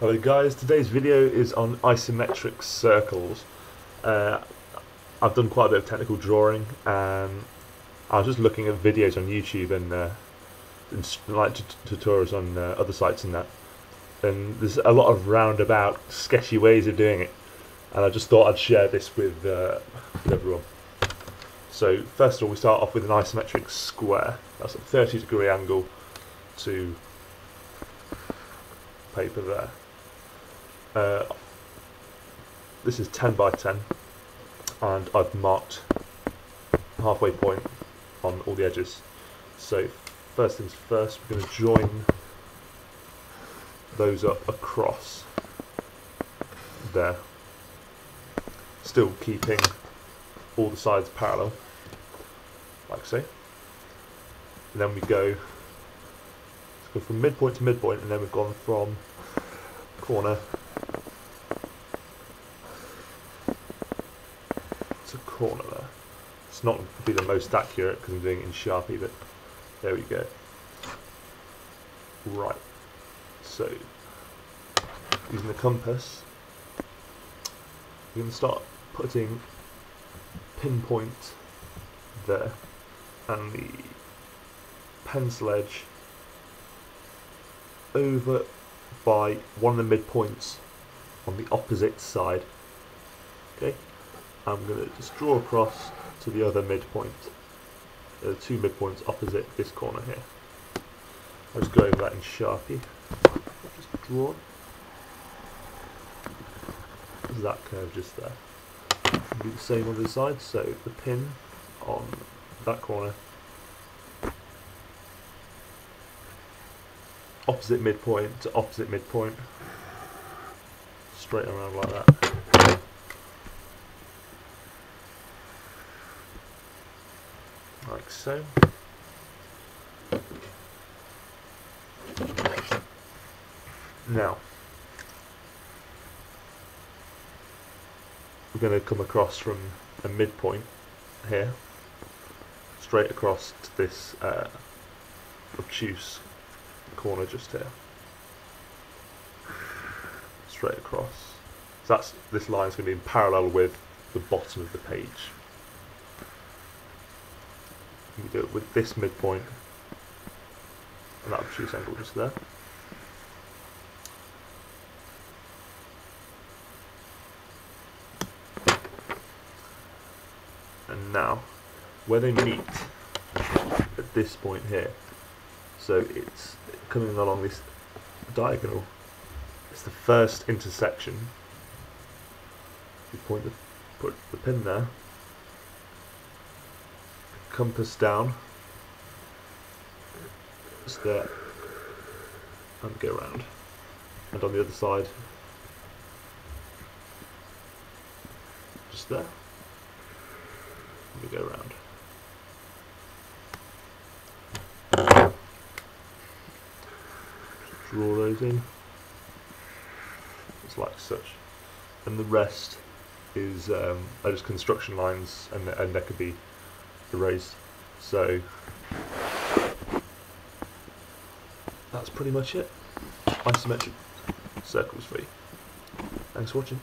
Hello guys, today's video is on isometric circles. Uh, I've done quite a bit of technical drawing and I was just looking at videos on YouTube and, uh, and like tutorials on uh, other sites and that and there's a lot of roundabout sketchy ways of doing it and I just thought I'd share this with, uh, with everyone. So first of all we start off with an isometric square. That's a 30 degree angle to paper there. Uh, this is 10 by 10 and I've marked halfway point on all the edges. So first things first, we're going to join those up across there. Still keeping all the sides parallel, like so. And then we go, go from midpoint to midpoint and then we've gone from corner corner there. It's not going to be the most accurate because I'm doing it in Sharpie, but there we go. Right, so using the compass, we're going to start putting pinpoint there and the pencil edge over by one of the midpoints on the opposite side. Okay, I'm going to just draw across to the other midpoint. Are two midpoints opposite this corner here. I'll just go over that in Sharpie. Just draw. That curve just there. do the same on the side, so the pin on that corner. Opposite midpoint to opposite midpoint. Straight around like that. Like so. Now, we're going to come across from a midpoint here, straight across to this uh, obtuse corner just here. Straight across. So that's this line is going to be in parallel with the bottom of the page you do it with this midpoint and that obtuse angle just there. And now, where they meet at this point here, so it's coming along this diagonal, it's the first intersection. You point the, put the pin there, compass down. Just there. And go around. And on the other side. Just there. And we go around. draw those in. It's like such. And the rest is um, are just construction lines and, and there could be erased. So that's pretty much it. Isometric circles free. Thanks for watching.